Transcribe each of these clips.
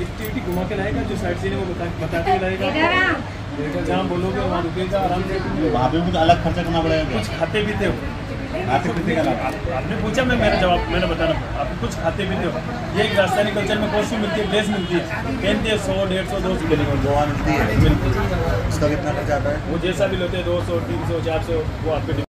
Activity घुमा के लाएगा जो साइड सीन है वो बता बताते लाएगा। जहाँ बोलोगे वहाँ रुकेगा आराम से। वहाँ पे कुछ अलग खर्चा करना पड़ेगा कुछ खाते पीते हो। खाते पीते का आपने पूछा मैं मेरा जवाब मैंने बताना आप कुछ खाते पीते हो। ये एक राजस्थानी कल्चर में कॉस्ट्यूम मिलती है ड्रेस मिलती है। पहनते हैं सौ डेढ़ सौ दो सौ। गोवा मिलती है। बिल्कुल। उसका कितना खर्चा आता है? वो जैसा भी लेते हैं दो सौ तीन सौ चार सौ वो आपके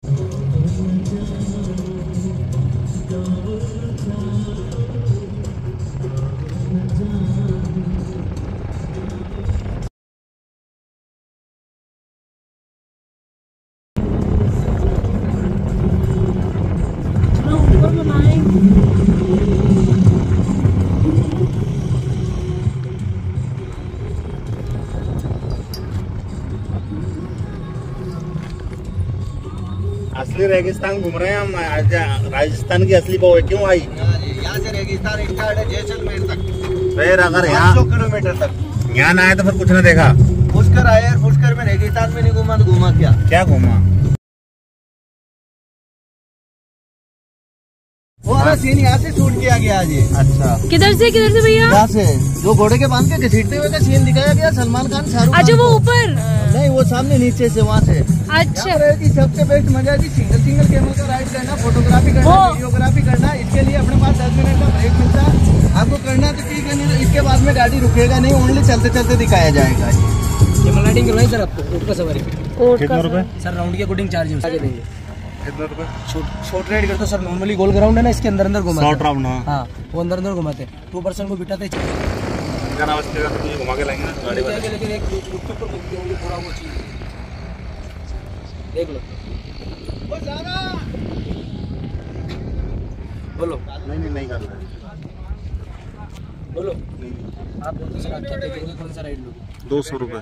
असली रेगिस्तान घूम रहे हैं हम आज राजस्थान की असली बहुत क्यों आई? यहाँ से रेगिस्तान स्टार्ट है जैसलमेर तक। फिर अगर सौ किलोमीटर तक। यहाँ ना आए तो फिर कुछ ना देखा। पुष्कर आए पुष्कर में रेगिस्तान में नहीं घूमा तो घूमा क्या? क्या घूमा? सीन यहाँ से शूट किया गया आज अच्छा। किधर से किधर से भैया? यहाँ से। जो घोड़े के बाँध के घसीटते हुए का सीन दिखाया गया सलमान खान शाहरुख अच्छा वो ऊपर? नहीं वो सामने नीचे से वहाँ से। अच्छा। कि सबसे बेस्ट मज़ा है सिंगल सिंगल कैमल का राइड करना फोटोग्राफी करना वीडियोग्राफी करना इसके लिए अपने पास दस मिनट का ब्रेक मिलता। है आपको करना तो ठीक है नहीं तो इसके बाद में गाड़ी रुकेगा नहीं ओनली चलते चलते दिखाया जाएगा। ये मलाइटिंग करवाई सर आपको ऊट का सवारी कितने रुपए? सर राउंड के अकॉर्डिंग चार्ज आगे देंगे। कितने रुपए शॉर्ट राइड करते सर नॉर्मली गोल ग्राउंड है ना इसके अंदर अंदर घुमाते शॉर्ट हैं। राउंड हाँ। हाँ वो अंदर अंदर घुमाते टू परसेंट को बिठाते? तो घुमा के लाएँगे ना गाड़ी लेकिन एक होंगे थोड़ा वो चीज़। देख लो। बोलो। नहीं नहीं नहीं कर रहे। बोलो। आप सर कौन सा राइड लोगे दो सौ रुपए।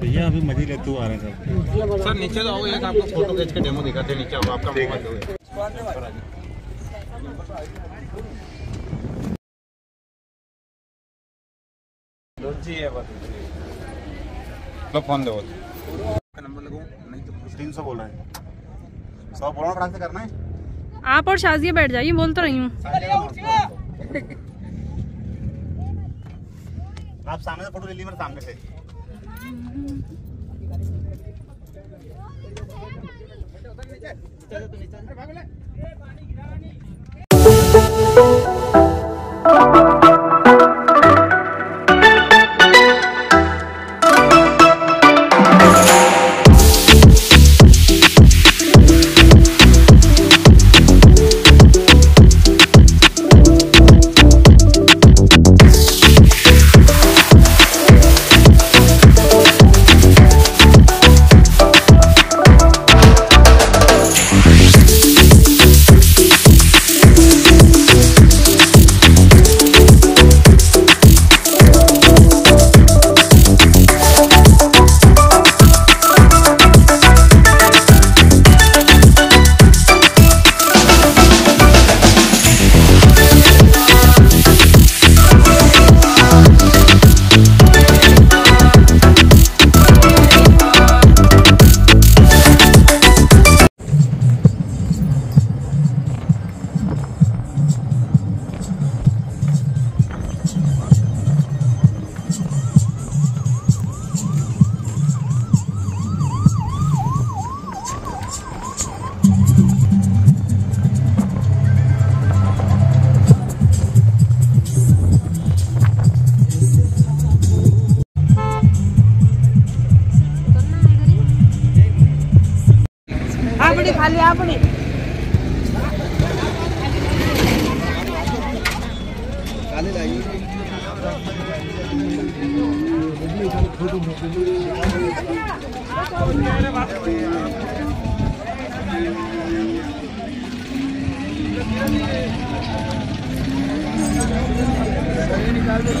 भैया अभी मज़े लेते हुए आ रहे हैं सब। सर नीचे तो आओ एक आपको फ़ोटो खींच के डेमो दिखाते नीचे आओ आपका मोबाइल दो। है। लो फ़ोन दो नंबर लगाओ नहीं तो तीन सौ बोल रहे हैं। सौ बोलो करना है? आप और शाजिया बैठ जाइए बोल तो रही हूँ। आप सामने से फ़ोटो ले ली मेरे सामने से। आपने खाली आपने निकाल दो